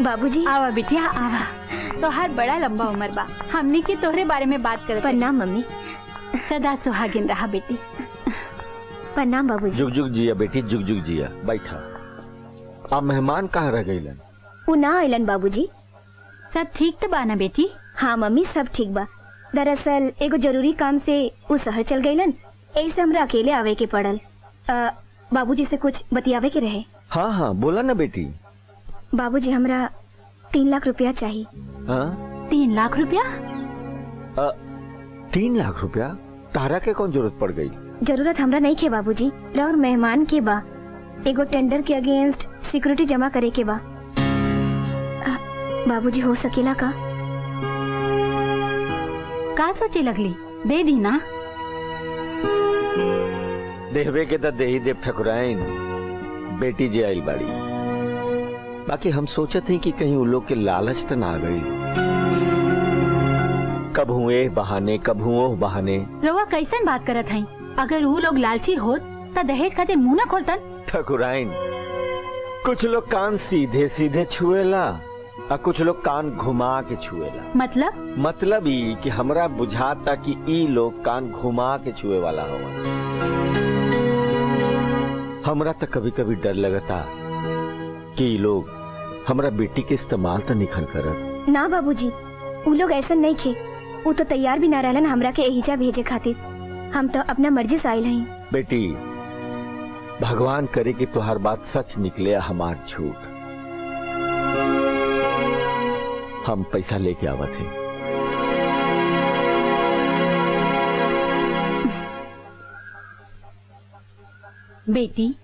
बाबूजी। आवा बिटिया आवा। तोहार बड़ा लंबा उम्र बा। हमनी के तोहरे बारे में बात करत प्रणाम मम्मी। सदा सुहागिन रहा बेटी। प्रणाम बाबूजी। जुग जुग जिया बेटी जुग जुग जिया। बैठा। अब मेहमान कहाँ रह गईलन उ ना आइलन बाबूजी। सब ठीक तो बा ना बेटी? हाँ मम्मी सब ठीक बा। दरअसल एगो ज़रूरी काम से उ शहर चल गईलन ऐसे हमरा अकेले आवे के पड़ल। बाबूजी से कुछ बतियावे के रहे। हाँ हाँ बोला ना बेटी। बाबूजी हमरा तीन लाख रुपया चाहिए हाँ? तीन लाख रुपया? अ, तीन लाख रुपया? तारा के कौन ज़रूरत पड़ गई? ज़रूरत हमरा नहीं खे बाबूजी। और मेहमान के बा। एगो टेंडर के अगेंस्ट सिक्योरिटी जमा करे के बा। बाबूजी हो सकेला का? का सोचे लगली? दे दी ना। देहवे के तो देही देव ठकुराइन। बेटी जे आइल बाड़ी। बाकी हम सोचे थे कि कहीं उन लोग के लालच तो ना आ गई कब ए बहाने कभू ओह बहाने? रवा कैसन बात करत हई अगर वो लोग लालची हो तो दहेज खातिर मुँह न खोलतन। ठकुराइन कुछ लोग कान सीधे सीधे छुएला और कुछ लोग कान घुमा के छुएला। मतलब? मतलब ई कि हमरा बुझाता कि ई लोग कान घुमा के छुए वाला हो हमरा तो कभी कभी डर लगता। कि ई लोग हमरा बेटी के इस्तेमाल तो निखन करत। ना बाबूजी उ लोग ऐसा नहीं खे। उ तो तैयार भी ना रहलन हमरा के एहिजा भेजे खातिर। हम तो अपना मर्ज़ी से आइल हई। बेटी भगवान करे कि तुहार बात सच निकले हमार झूठ। हम पैसा लेके आवत हैं। बेटी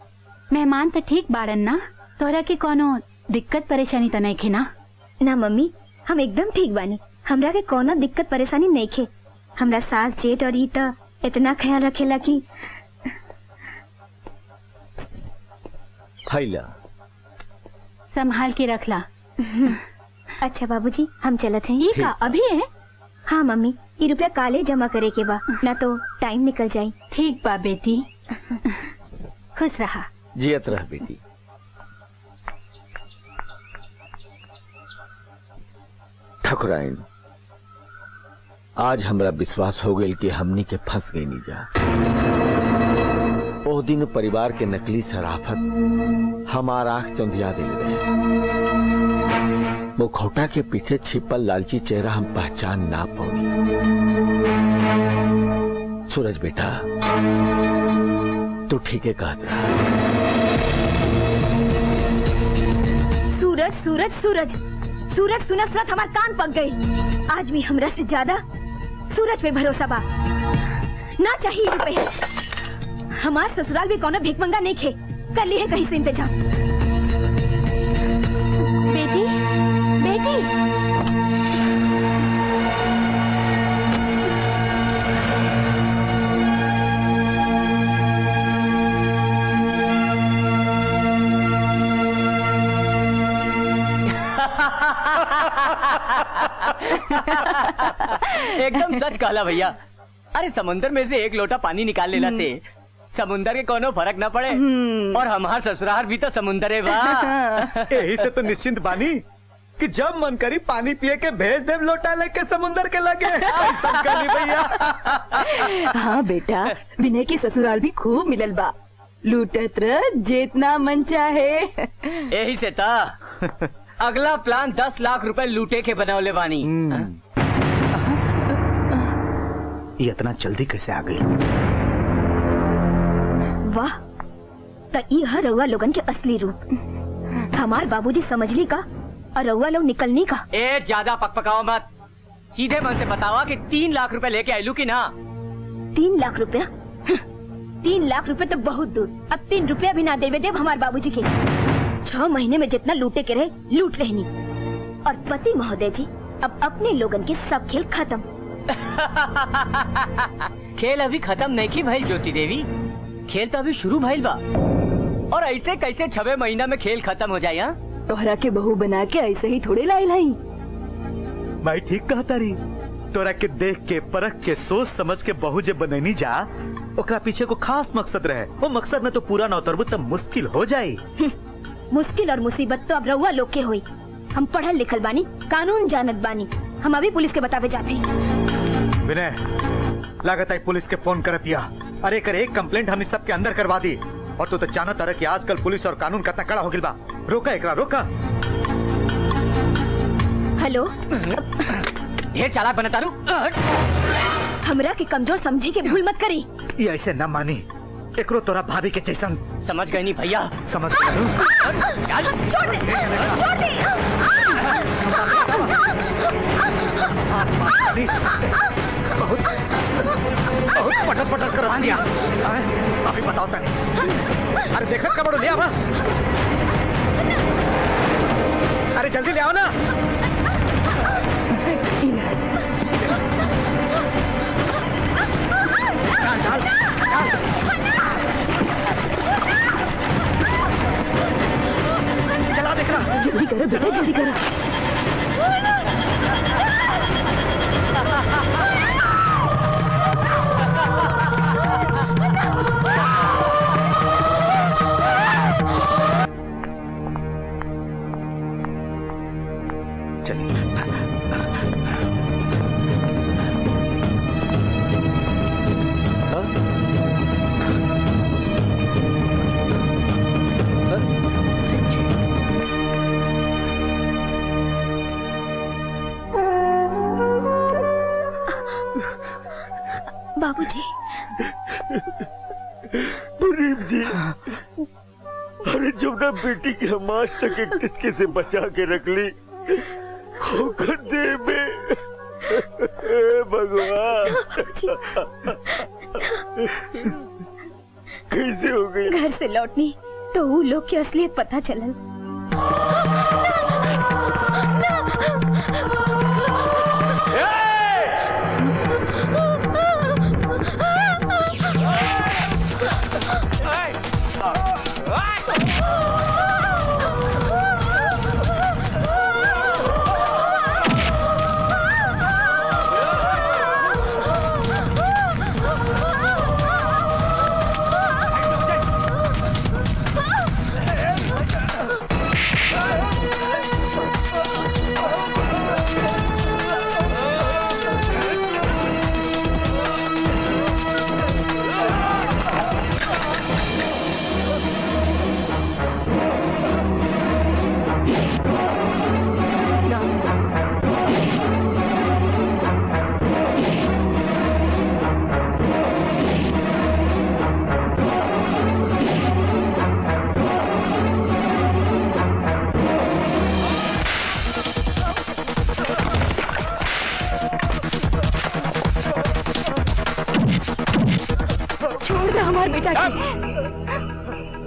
मेहमान तो ठीक बाड़न ना? तोहरा के कोनो दिक्कत परेशानी तो नहीं खे ना? ना मम्मी हम एकदम ठीक बानी। हमरा के कोनो दिक्कत परेशानी नहीं खे हमरा सास जेठ और ई तो इतना ख्याल रखेला कि फैला संभाल के रखला। अच्छा बाबूजी हम चलत हैं। ये का अभी है? हाँ मम्मी ये रुपया काले जमा करे के बा ना तो टाइम निकल जाई। ठीक बा बेटी। खुश रहा। जियत रह बेटी। ठकुराइन आज हमरा विश्वास हो गई कि हमनी के फंस गई नी जा दिन परिवार के नकली सराफत हमार आँख चंदिया दिल रहे। मुखौटा के पीछे छिपल लालची चेहरा हम पहचान ना पाऊनी। सूरज बेटा, तू ठीक है कहत रहा। सूरज सूरज सूरज। सूरज सुना सुनत हमार कान पक गई। आज भी हमरा से ज़्यादा सूरज पे भरोसा बा। ना चाहिए रुपए। हमार ससुराल भी कोनो भिकमंगा नहीं खे। कर ली है कहीं से इंतज़ाम। एकदम सच कहला भैया। अरे समुंदर में से एक लोटा पानी निकाल लेला से। समुंदर के कोनो फ़र्क न पड़े। और हमार ससुराल भी तो समुंदर है बा। यही से तो निश्चिंत बानी कि जब मन करी पानी पिए के भेज देव लोटा लेके समुंदर के लगे। भैया। हाँ बेटा विनय की ससुराल भी खूब मिलल बा। लूटत रह जितना मन चाहे। यही से था अगला प्लान दस लाख रुपए लूटे के बनौले बानी। ये इतना जल्दी कैसे आ गई? वाह त ई है रउआ लोगन के असली रूप। हमार बाबूजी समझली का और रउआ लोग निकलनी का। ए ज़्यादा पकपकाओ मत। सीधे मन से बतावा कि तीन लाख रुपए लेके आयलू की ना? तीन लाख रुपया? तीन लाख रुपए तो बहुत दूर। अब तीन रुपया भी ना देवे देव हमारे बाबूजी के छह महीने में जितना लूटे के रहे लूट रहनी और पति महोदय जी अब अपने लोगन के सब खेल खत्म। खेल अभी खत्म नहीं की भाई ज्योति देवी। खेल तो अभी शुरू भइल बा। और ऐसे कैसे छवे महीना में खेल खत्म हो जाए हाँ? तोहरा के बहू बना के ऐसे ही थोड़े लाइल हई। भाई ठीक कहा तारी। तोरा के देख के परख के सोच समझ के बहू जे बनैनी जा ओकरा पीछे को खास मकसद रहे। वो मकसद में तो पूरा न उतरबू तब मुश्किल हो जाई। मुश्किल और मुसीबत तो अब रउआ लोग के हुई। हम पढ़ल लिखल बानी कानून जानत बानी। हम अभी पुलिस के बतावे जाते हैं। विनय लागत है पुलिस के फ़ोन कर दिया अरे करे एक कंप्लेंट हमने सबके अंदर करवा दी और तू तो जानत तारा कि आजकल पुलिस और कानून कितना कड़ा हो गिल बा रोका एकरा रोका हेलो ढेर चालाक बना तारू हमरा के कमज़ोर समझी के भूल मत करी ये ऐसे न मानी एकरो तोरा भाभी के जैसन समझ गई नहीं भैया समझ गया छोड़ दे छोड़ दे बहुत पटक पटक कर दिया। अभी बताओ है अरे, देखा का बड़ो ले आवा अरे, जल्दी ले आओ ना। बाबूजी। मुनीम जी अरे जब ना बेटी की हम आज तक एक तिचके से बचा के रख ली होकर दे में। भगवान। कैसे हो गई? घर से लौटनी तो वो लोग की असलियत पता चलल छोड़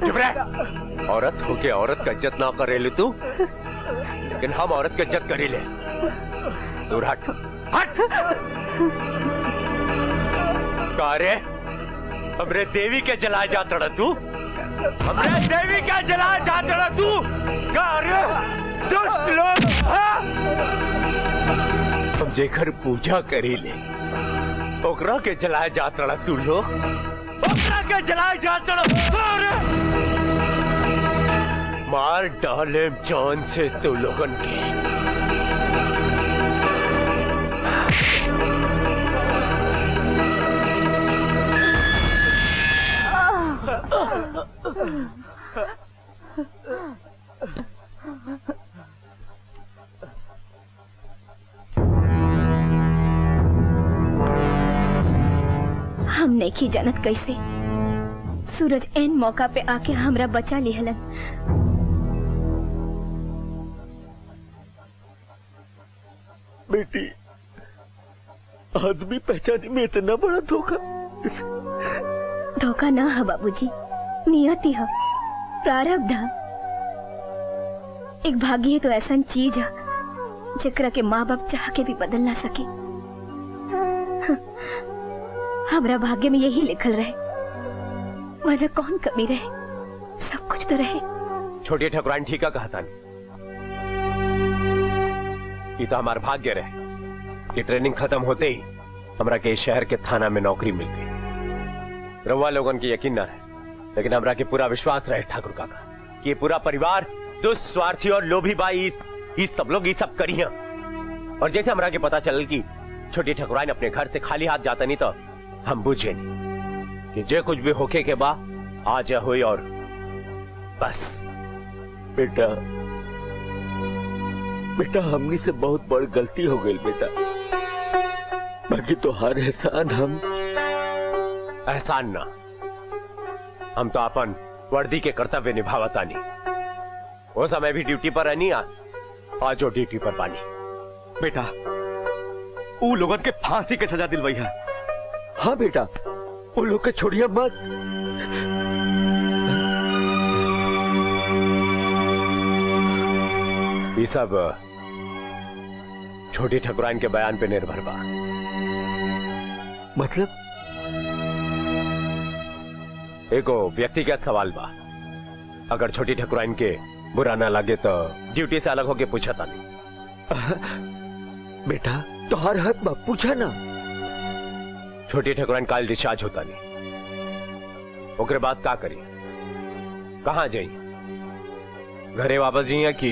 चुप रह। औरत होके औरत का इज़्ज़त ना करे ले तू लेकिन हम औरत की इज़्ज़त करी ले। दूर हट। हट। का रे हमरे देवी के जला जा चढ़ तू। हमरे देवी के जला जा चढ़ तू। का रे दुष्ट लोग हाँ? हम जेकर पूजा करी ले ओकरा के जलाए जा रहा तू लोग। के जलाए जा रहा मार डाले जान से तू लोगन के। हम नहीं जानत कैसे? सूरज एन मौका पे आके हमरा बचा लिहलन बेटी आदमी पहचाने में इतना बड़ा धोखा। धोखा ना है बाबूजी नियति है प्रारब्ध है। एक भाग्य तो ऐसा चीज़ है जेकरा के माँ बाप चाह के भी बदल ना सके। हमरा भाग्य में यही लिखल रहे। वरना कौन कमी रहे? सब कुछ तो रहे। छोटी ठकुरान ठीका कहा था ये तो हमार भाग्य रहे। कि ट्रेनिंग खत्म होते ही हमरा के शहर के थाना में नौकरी मिल गई रउआ लोगन के यकीन न रहे, लेकिन हमरा के पूरा विश्वास रहे ठाकुर काका, कि ये पूरा परिवार, दुस्वार्थी और लोभी बाई इस ये सब लोग, ये सब करिया और जैसे हमरा के पता चल कि छोटी ठकुराइन अपने घर से खाली हाथ जाता नहीं तो हम बुझे नहीं। कि जे कुछ भी होके के बा, आ जा हुई और बस। बेटा बेटा, हमनी से बहुत बड़ गलती हो गई बेटा। बाकी तो हर एहसान हम। एहसान ना। हम तो अपन वर्दी के कर्तव्य निभावतानी वो समय भी ड्यूटी पर रहनी आ, आज ड्यूटी पर पानी बेटा, ऊ लोगन के फांसी के सजा दिलवाई है। हाँ बेटा उन लोग के छोड़िए मत। ये सब छोटी ठकुराइन के बयान पे निर्भर बा। मतलब? एगो व्यक्तिगत सवाल बा। अगर छोटी ठकुराइन के बुरा ना लगे तो ड्यूटी से अलग होके पूछा था नहीं बेटा तो हर हक बा पूछा ना। छोटी ठकुराइन काल डिस्चार्ज होता नहीं। ओकरे बाद का करी कहाँ जाई घरे वापस जाइए कि